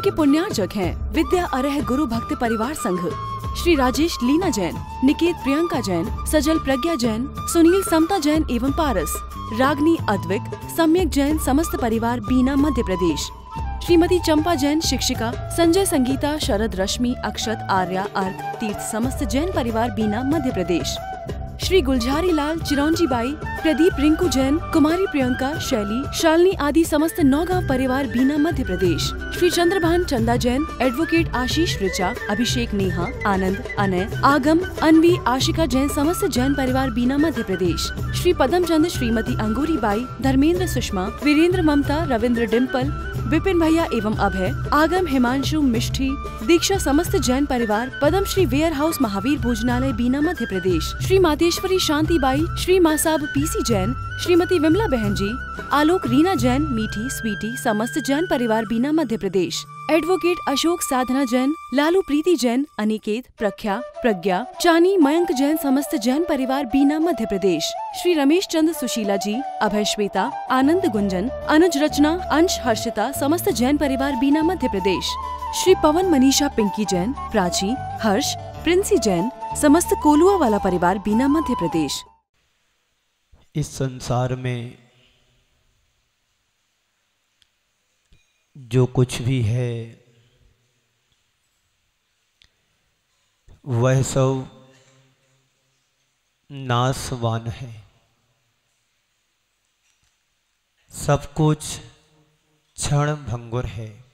इस के पुण्यार्जक हैं विद्या अरह गुरु भक्त परिवार संघ। श्री राजेश लीना जैन, निकेत प्रियंका जैन, सजल प्रज्ञा जैन, सुनील समता जैन एवं पारस, रागनी अद्विक, सम्यक जैन समस्त परिवार बीना मध्य प्रदेश। श्रीमती चंपा जैन शिक्षिका, संजय संगीता, शरद रश्मि, अक्षत, आर्या अर्क तीर्थ, समस्त जैन परिवार बीना मध्य प्रदेश। श्री गुलझारी लाल चिरौंजी बाई प्रदीप रिंकू जैन, कुमारी प्रियंका, शैली, शालिनी आदि समस्त नौगांव परिवार बीना मध्य प्रदेश। श्री चंद्रभान चंदा जैन एडवोकेट आशीष ऋचा, अभिषेक नेहा, आनंद, अनय, आगम, अनवी, आशिका जैन समस्त जैन परिवार बीना मध्य प्रदेश। श्री पदम चंद श्रीमती अंगूरी बाई धर्मेंद्र सुषमा, वीरेंद्र ममता रविन्द्र डिम्पल विपिन भैया एवं अभय आगम हिमांशु मिष्ठी, दीक्षा समस्त जैन परिवार, पदम श्री वेयर हाउस महावीर भोजनालय, बीना मध्य प्रदेश। श्री मातेश्वरी शांति बाई श्री मासाब पीसी जैन, श्रीमती विमला बहन जी, आलोक रीना जैन, मीठी, स्वीटी, समस्त जैन परिवार, बीना मध्य प्रदेश। एडवोकेट अशोक साधना जैन, लालू प्रीति जैन, अनिकेत, प्रख्या, प्रज्ञा, चानी, मयंक जैन समस्त जैन परिवार बीना मध्य प्रदेश। श्री रमेश चंद्र सुशीला जी, अभय श्वेता, आनंद गुंजन, अनुज रचना, अंश हर्षिता समस्त जैन परिवार बीना मध्य प्रदेश। श्री पवन मनीषा पिंकी जैन, प्राची, हर्ष, प्रिंसी जैन समस्त कोलुआ वाला परिवार बीना मध्य प्रदेश। इस संसार में जो कुछ भी है, वह सब नासवान है। सब कुछ क्षण भंगुर है।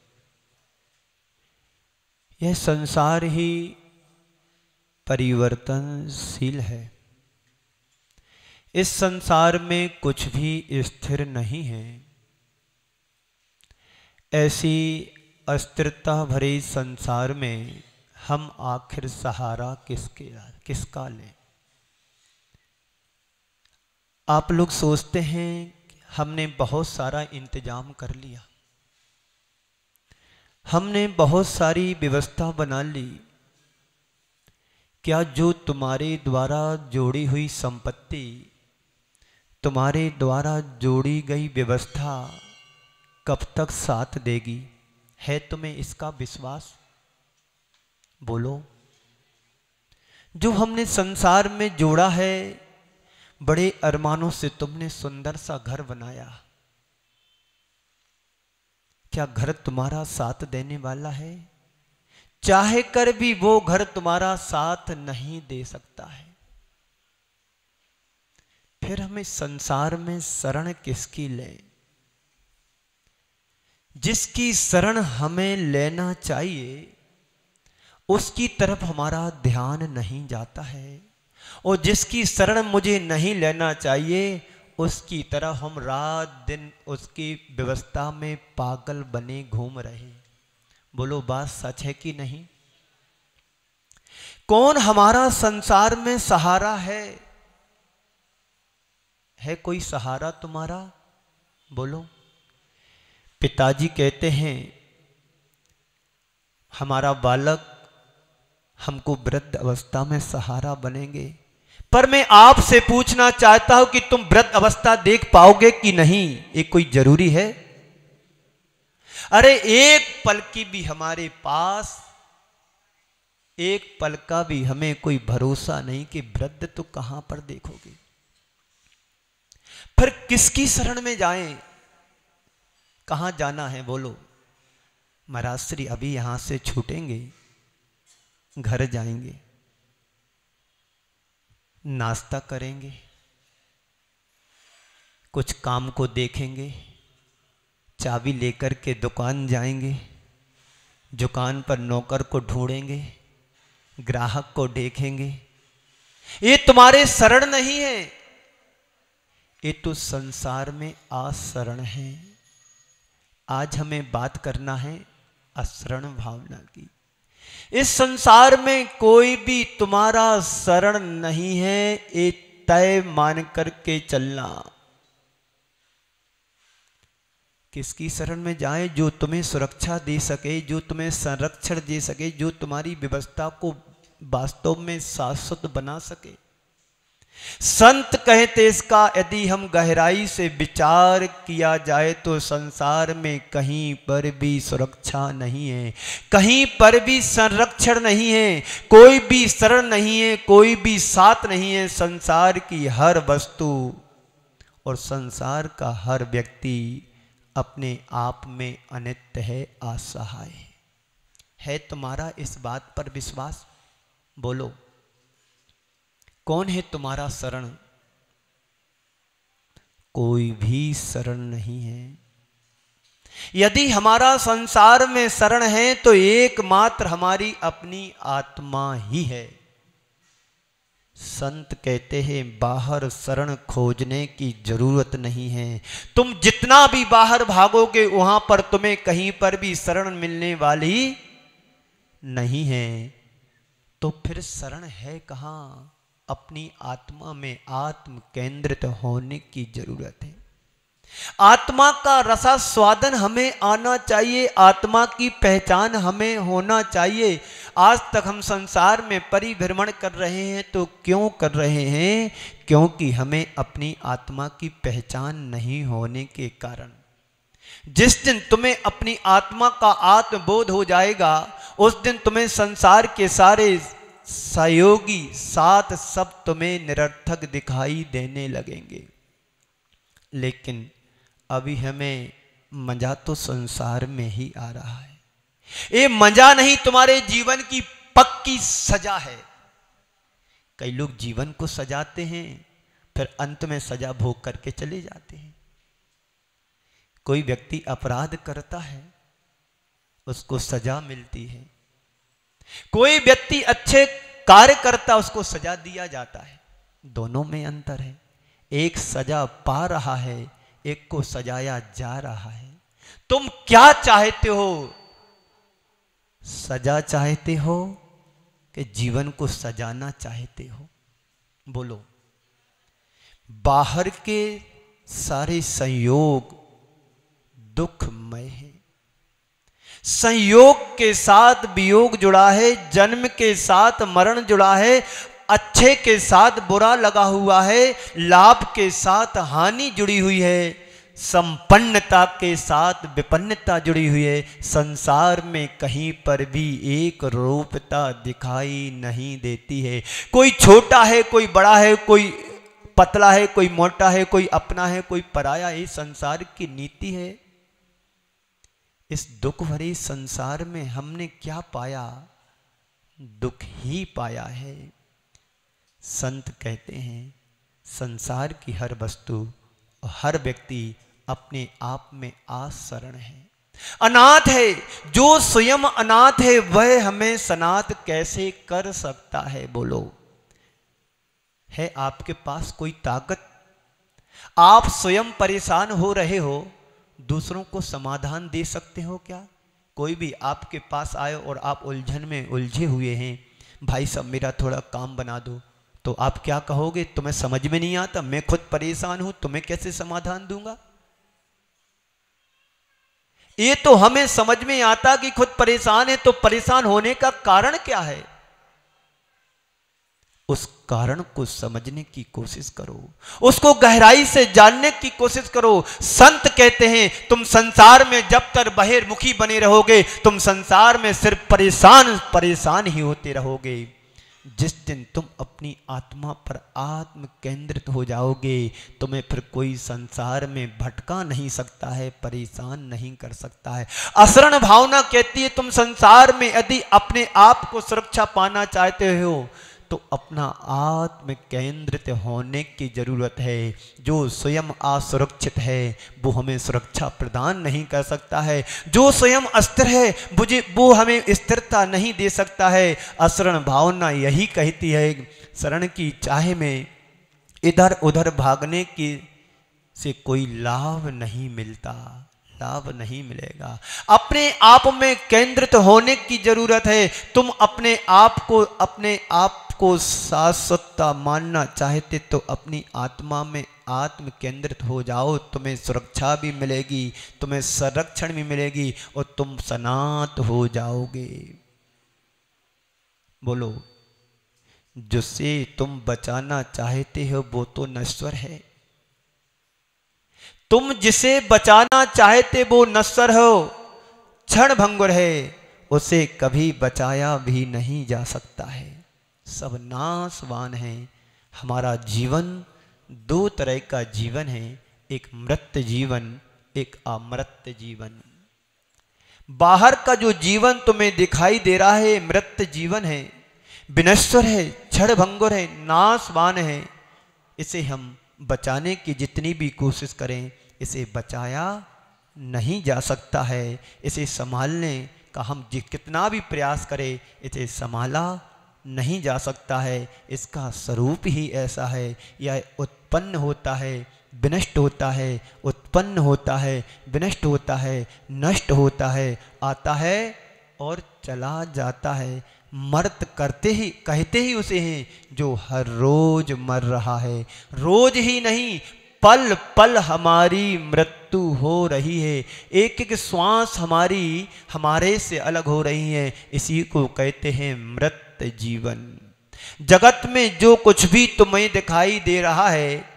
यह संसार ही परिवर्तनशील है। इस संसार में कुछ भी स्थिर नहीं है। ऐसी अस्थिरता भरे संसार में हम आखिर सहारा किसके, किसका लें? आप लोग सोचते हैं हमने बहुत सारा इंतज़ाम कर लिया। हमने बहुत सारी व्यवस्था बना ली। क्या जो तुम्हारे द्वारा जोड़ी हुई संपत्ति, तुम्हारे द्वारा जोड़ी गई व्यवस्था कब तक साथ देगी? है तुम्हें इसका विश्वास? बोलो। जो हमने संसार में जोड़ा है, बड़े अरमानों से तुमने सुंदर सा घर बनाया। क्या घर तुम्हारा साथ देने वाला है? चाहे कर भी वो घर तुम्हारा साथ नहीं दे सकता है। फिर हमें संसार में शरण किसकी लें? जिसकी शरण हमें लेना चाहिए, उसकी तरफ़ हमारा ध्यान नहीं जाता है। और जिसकी शरण मुझे नहीं लेना चाहिए, उसकी तरफ़ हम रात दिन उसकी व्यवस्था में पागल बने घूम रहे। बोलो, बात सच है कि नहीं? कौन हमारा संसार में सहारा है? है कोई सहारा तुम्हारा? बोलो। पिताजी कहते हैं, हमारा बालक हमको वृद्ध अवस्था में सहारा बनेंगे। पर मैं आपसे पूछना चाहता हूँ कि तुम वृद्ध अवस्था देख पाओगे कि नहीं? ये कोई ज़रूरी है? अरे, एक पल की भी हमारे पास, एक पल का भी हमें कोई भरोसा नहीं कि वृद्ध तो कहाँ पर देखोगे। फिर किसकी शरण में जाएँ? कहाँ जाना है बोलो। महाराज श्री अभी यहाँ से छूटेंगे, घर जाएँगे, नाश्ता करेंगे, कुछ काम को देखेंगे, चाबी लेकर के दुकान जाएँगे, दुकान पर नौकर को ढूंढेंगे, ग्राहक को देखेंगे। ये तुम्हारे शरण नहीं है, ये तो संसार में आशरण है। आज हमें बात करना है अशरण भावना की। इस संसार में कोई भी तुम्हारा शरण नहीं है, ये तय मान करके चलना। किसकी शरण में जाए जो तुम्हें सुरक्षा दे सके, जो तुम्हें संरक्षण दे सके, जो तुम्हारी व्यवस्था को वास्तव में शाश्वत बना सके? संत कहते इसका, यदि हम गहराई से विचार किया जाए तो संसार में कहीं पर भी सुरक्षा नहीं है। कहीं पर भी संरक्षण नहीं है। कोई भी शरण नहीं है, कोई भी साथ नहीं है। संसार की हर वस्तु और संसार का हर व्यक्ति अपने आप में अनित्य है, असहाय है। तुम्हारा इस बात पर विश्वास? बोलो। कौन है तुम्हारा शरण? कोई भी शरण नहीं है। यदि हमारा संसार में शरण है तो एकमात्र हमारी अपनी आत्मा ही है। संत कहते हैं, बाहर शरण खोजने की ज़रूरत नहीं है। तुम जितना भी बाहर भागोगे, वहाँ पर तुम्हें कहीं पर भी शरण मिलने वाली नहीं है। तो फिर शरण है कहाँ? अपनी आत्मा में आत्म केंद्रित होने की ज़रूरत है। आत्मा का रसा स्वादन हमें आना चाहिए, आत्मा की पहचान हमें होना चाहिए। आज तक हम संसार में परिभ्रमण कर रहे हैं तो क्यों कर रहे हैं? क्योंकि हमें अपनी आत्मा की पहचान नहीं होने के कारण। जिस दिन तुम्हें अपनी आत्मा का आत्मबोध हो जाएगा, उस दिन तुम्हें संसार के सारे सहयोगी सात सब तुम्हें निरर्थक दिखाई देने लगेंगे। लेकिन अभी हमें मज़ा तो संसार में ही आ रहा है। ये मज़ा नहीं तुम्हारे जीवन की पक्की सजा है। कई लोग जीवन को सजाते हैं, फिर अंत में सजा भोग करके चले जाते हैं। कोई व्यक्ति अपराध करता है, उसको सजा मिलती है। कोई व्यक्ति अच्छे कार्य करता उसको सजा दिया जाता है। दोनों में अंतर है। एक सजा पा रहा है, एक को सजाया जा रहा है। तुम क्या चाहते हो? सजा चाहते हो कि जीवन को सजाना चाहते हो? बोलो। बाहर के सारे संयोग दुखमय है। संयोग के साथ वियोग जुड़ा है, जन्म के साथ मरण जुड़ा है, अच्छे के साथ बुरा लगा हुआ है, लाभ के साथ हानि जुड़ी हुई है, संपन्नता के साथ विपन्नता जुड़ी हुई है, संसार में कहीं पर भी एक रूपता दिखाई नहीं देती है। कोई छोटा है, कोई बड़ा है, कोई पतला है, कोई मोटा है, कोई अपना है, कोई पराया है, संसार की नीति है। इस दुख भरे संसार में हमने क्या पाया? दुख ही पाया है। संत कहते हैं, संसार की हर वस्तु और हर व्यक्ति अपने आप में आशरण है। अनाथ है, जो स्वयं अनाथ है, वह हमें सनात कैसे कर सकता है, बोलो? है आपके पास कोई ताकत? आप स्वयं परेशान हो रहे हो दूसरों को समाधान दे सकते हो क्या? कोई भी आपके पास आए और आप उलझन में उलझे हुए हैं, भाई साहब, मेरा थोड़ा काम बना दो। तो आप क्या कहोगे? तुम्हें समझ में नहीं आता? मैं खुद परेशान हूँ, तुम्हें कैसे समाधान दूँगा? ये तो हमें समझ में आता कि खुद परेशान है तो परेशान होने का कारण क्या है? उस कारण को समझने की कोशिश करो। उसको गहराई से जानने की कोशिश करो। संत कहते हैं, तुम संसार में जब तक बहिर्मुखी बने रहोगे, तुम संसार में सिर्फ़ परेशान परेशान ही होते रहोगे। जिस दिन तुम अपनी आत्मा पर आत्म केंद्रित हो जाओगे, तुम्हें फिर कोई संसार में भटका नहीं सकता है, परेशान नहीं कर सकता है। असरण भावना कहती है, तुम संसार में यदि अपने आप को सुरक्षा पाना चाहते हो तो अपना आत्म केंद्रित होने की ज़रूरत है। जो स्वयं असुरक्षित है, वो हमें सुरक्षा प्रदान नहीं कर सकता है। जो स्वयं अस्थिर है मुझे वो हमें स्थिरता नहीं दे सकता है। असरण भावना यही कहती है, शरण की चाहे में इधर उधर भागने की से कोई लाभ नहीं मिलता, लाभ नहीं मिलेगा। अपने आप में केंद्रित होने की ज़रूरत है। तुम अपने आप को अपने आप को शाश्वतता मानना चाहते तो अपनी आत्मा में आत्म केंद्रित हो जाओ। तुम्हें सुरक्षा भी मिलेगी, तुम्हें संरक्षण भी मिलेगी और तुम सनात हो जाओगे। बोलो, जिसे तुम बचाना चाहते हो वो तो नश्वर है। तुम जिसे बचाना चाहते वो नश्वर हो। क्षण भंगुर है, उसे कभी बचाया भी नहीं जा सकता है। सब नाशवान है। हमारा जीवन दो तरह का जीवन है, एक मृत जीवन, एक अमृत जीवन। बाहर का जो जीवन तुम्हें दिखाई दे रहा है, मृत जीवन है। विनश्वर है, क्षण भंगुर है, नाशवान है। इसे हम बचाने की जितनी भी कोशिश करें, इसे बचाया नहीं जा सकता है। इसे संभालने का हम कितना भी प्रयास करें, इसे संभाला नहीं जा सकता है। इसका स्वरूप ही ऐसा है। यह उत्पन्न होता है, विनष्ट होता है, उत्पन्न होता है, विनष्ट होता है, नष्ट होता है, आता है और चला जाता है। मर्त करते ही, कहते ही उसे हैं जो हर रोज मर रहा है। रोज ही नहीं, पल पल हमारी मृत्यु हो रही है। एक एक श्वास हमारी, हमारे से अलग हो रही है। इसी को कहते हैं मृत जीवन। जगत में जो कुछ भी तुम्हें दिखाई दे रहा है,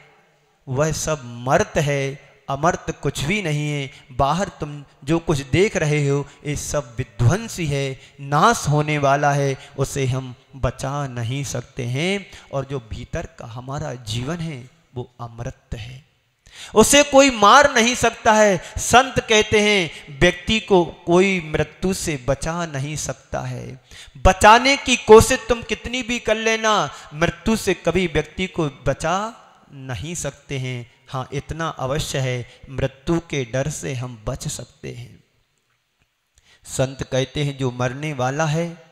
वह सब मर्त है, अमर्त कुछ भी नहीं है। बाहर तुम जो कुछ देख रहे हो, ये सब विध्वंसी है, नाश होने वाला है, उसे हम बचा नहीं सकते हैं। और जो भीतर का हमारा जीवन है, वो अमृत है। उसे कोई मार नहीं सकता है। संत कहते हैं, व्यक्ति को कोई मृत्यु से बचा नहीं सकता है। बचाने की कोशिश तुम कितनी भी कर लेना, मृत्यु से कभी व्यक्ति को बचा नहीं सकते हैं। हाँ इतना अवश्य है, मृत्यु के डर से हम बच सकते हैं। संत कहते हैं, जो मरने वाला है,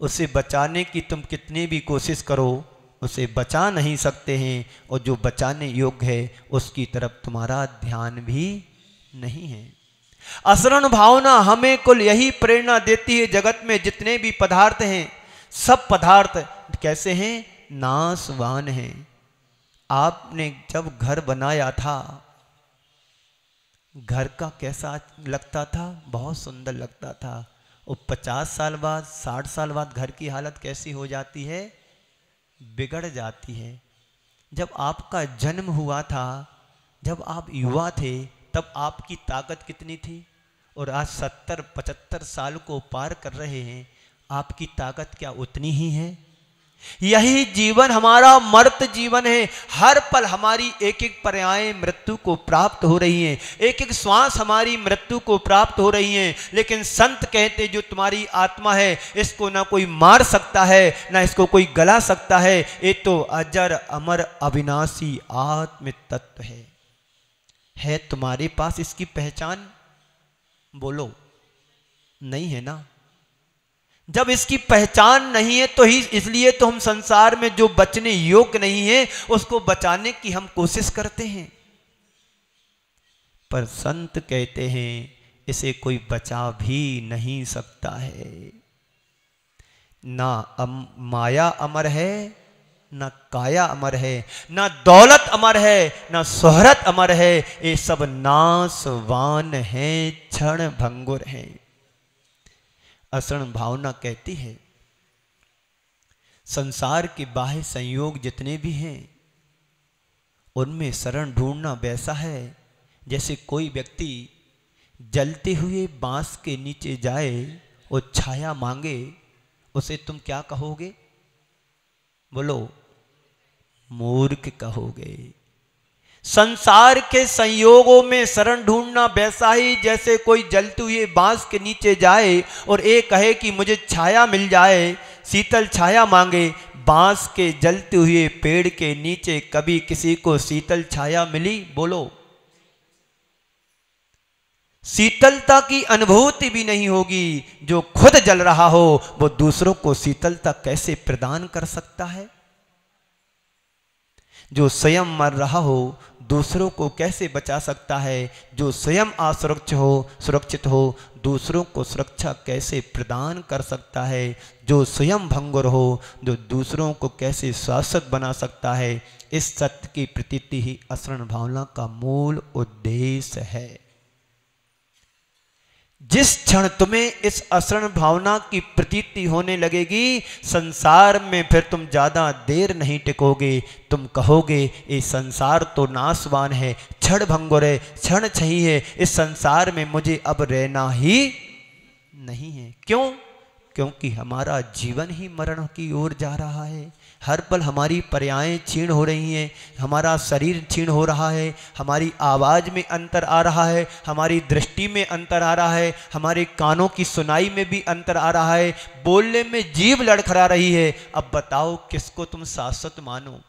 उसे बचाने की तुम कितनी भी कोशिश करो उसे बचा नहीं सकते हैं और जो बचाने योग्य है, उसकी तरफ़ तुम्हारा ध्यान भी नहीं है। असरण भावना हमें कुल यही प्रेरणा देती है जगत में जितने भी पदार्थ हैं, सब पदार्थ कैसे हैं? नाशवान हैं। आपने जब घर बनाया था, घर का कैसा लगता था? बहुत सुंदर लगता था। और पचास साल बाद, साठ साल बाद घर की हालत कैसी हो जाती है? बिगड़ जाती है। जब आपका जन्म हुआ था, जब आप युवा थे, तब आपकी ताकत कितनी थी? और आज सत्तर, पचहत्तर साल को पार कर रहे हैं, आपकी ताकत क्या उतनी ही है? यही जीवन हमारा मर्त जीवन है। हर पल हमारी एक एक पर्याय मृत्यु को प्राप्त हो रही हैं। एक एक श्वास हमारी मृत्यु को प्राप्त हो रही हैं। लेकिन संत कहते जो तुम्हारी आत्मा है, इसको ना कोई मार सकता है, ना इसको कोई गला सकता है। ये तो अजर अमर अविनाशी आत्म तत्व है। है तुम्हारे पास इसकी पहचान? बोलो। नहीं है ना? जब इसकी पहचान नहीं है तो ही इसलिए तो हम संसार में जो बचने योग्य नहीं है उसको बचाने की हम कोशिश करते हैं। पर संत कहते हैं इसे कोई बचा भी नहीं सकता है। ना अम, माया अमर है ना काया अमर है ना दौलत अमर है ना शोहरत अमर है ये सब नासवान है क्षण भंगुर है। असरण भावना कहती है, संसार के बाह्य संयोग जितने भी हैं, उनमें शरण ढूंढना वैसा है जैसे कोई व्यक्ति जलते हुए बाँस के नीचे जाए और छाया मांगे, उसे तुम क्या कहोगे? बोलो, मूर्ख कहोगे। संसार के संयोगों में शरण ढूंढना वैसा ही जैसे कोई जलते हुए बाँस के नीचे जाए और एक कहे कि मुझे छाया मिल जाए, शीतल छाया मांगे, बाँस के जलते हुए पेड़ के नीचे कभी किसी को शीतल छाया मिली? बोलो। शीतलता की अनुभूति भी नहीं होगी। जो खुद जल रहा हो, वो दूसरों को शीतलता कैसे प्रदान कर सकता है? जो स्वयं मर रहा हो, दूसरों को कैसे बचा सकता है? जो स्वयं असुरक्षित हो, सुरक्षित हो, दूसरों को सुरक्षा कैसे प्रदान कर सकता है? जो स्वयं भंगुर हो, जो दूसरों को कैसे शासक बना सकता है? इस सत्य की प्रतीति ही असरण भावना का मूल उद्देश्य है। जिस क्षण तुम्हें इस असरण भावना की प्रतीति होने लगेगी, संसार में फिर तुम ज़्यादा देर नहीं टिकोगे। तुम कहोगे ये संसार तो नासवान है, क्षण भंगुर है, क्षण छही है, इस संसार में मुझे अब रहना ही नहीं है। क्यों? क्योंकि हमारा जीवन ही मरण की ओर जा रहा है। हर पल हमारी पर्याएँ छीण हो रही हैं, हमारा शरीर छीण हो रहा है, हमारी आवाज़ में अंतर आ रहा है, हमारी दृष्टि में अंतर आ रहा है, हमारे कानों की सुनाई में भी अंतर आ रहा है, बोलने में जीव लड़खड़ा रही है। अब बताओ, किसको तुम शाश्वत मानो?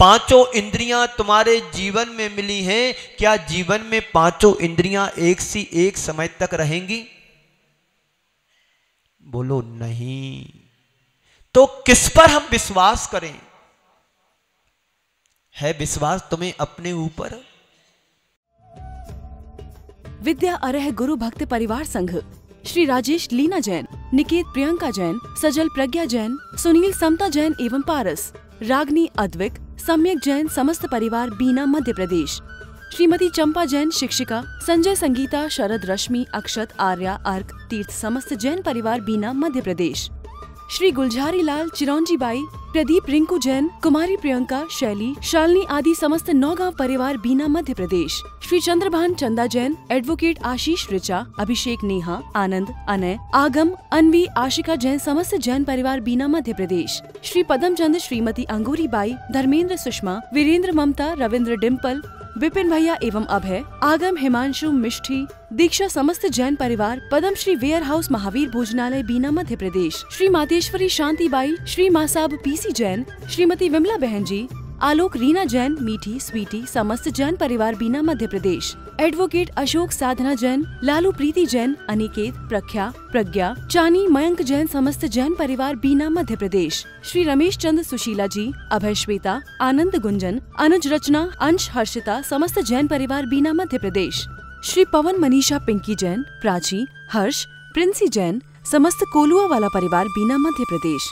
पाँचों इंद्रियाँ तुम्हारे जीवन में मिली हैं, क्या जीवन में पाँचों इंद्रियाँ एक सी एक समय तक रहेंगी? बोलो, नहीं। तो किस पर हम विश्वास करें? है विश्वास तुम्हें अपने ऊपर? विद्या अरह गुरु भक्त परिवार संघ, श्री राजेश लीना जैन, निकेत प्रियंका जैन, सजल प्रज्ञा जैन, सुनील समता जैन एवं पारस, रागनी अद्विक, सम्यक जैन समस्त परिवार बीना मध्य प्रदेश, श्रीमती चंपा जैन शिक्षिका, संजय संगीता, शरद रश्मि, अक्षत, आर्या, अर्क, तीर्थ, समस्त जैन परिवार बीना मध्य प्रदेश। श्री गुलझारी लाल चिरौंजी बाई प्रदीप रिंकू जैन, कुमारी प्रियंका, शैली, शालिनी आदि समस्त नौगांव परिवार बीना मध्य प्रदेश। श्री चंद्रभान चंदा जैन एडवोकेट आशीष ऋचा, अभिषेक नेहा, आनंद, अनय, आगम, अनवी, आशिका जैन समस्त जैन परिवार बीना मध्य प्रदेश। श्री पदम चंद श्रीमती अंगूरी बाई धर्मेंद्र सुषमा, वीरेंद्र ममता, रविंद्र डिम्पल विपिन भैया एवं अभय आगम हिमांशु मिष्ठी, दीक्षा समस्त जैन परिवार पदम श्री वेयर हाउस महावीर भोजनालय, बीना मध्य प्रदेश, श्री मातेश्वरी शांति बाई श्री मासाब पीसी जैन, श्रीमती विमला बहन जी आलोक रीना जैन, मीठी, स्वीटी, समस्त जैन परिवार बीना मध्य प्रदेश। एडवोकेट अशोक साधना जैन, लालू प्रीति जैन, अनिकेत, प्रख्या, प्रज्ञा, चानी, मयंक जैन, समस्त जैन परिवार बीना मध्य प्रदेश। श्री रमेश चंद, सुशीला जी, अभय श्वेता, आनंद गुंजन, अनुज रचना, अंश हर्षिता, समस्त जैन परिवार बीना मध्य प्रदेश। श्री पवन मनीषा पिंकी जैन, प्राची, हर्ष, प्रिंसी जैन, समस्त कोलुआ वाला परिवार बीना मध्य प्रदेश।